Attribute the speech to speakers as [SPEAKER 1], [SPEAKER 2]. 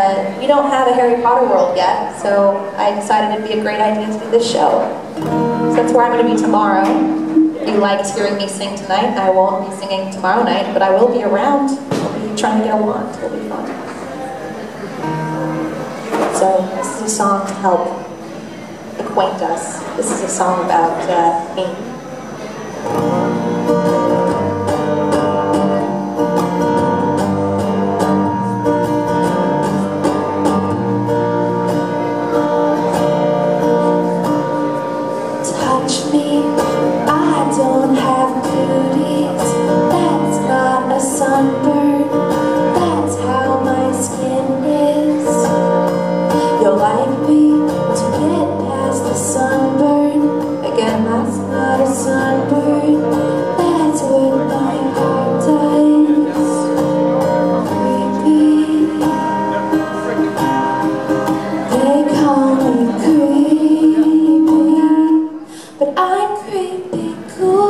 [SPEAKER 1] Uh, we don't have a Harry Potter world yet, so I decided it'd be a great idea to do this show. So that's where I'm going to be tomorrow. If you liked hearing me sing tonight, I won't be singing tomorrow night, but I will be around. I'll be trying to get a wand. It'll be fun. So this is a song to help acquaint us. This is a song about uh, me. Not sunburn. That's how my skin is. You'll like me to get past the sunburn. Again, that's not a sunburn. That's what my heart does. Creepy. They call me creepy. But I'm creepy cool.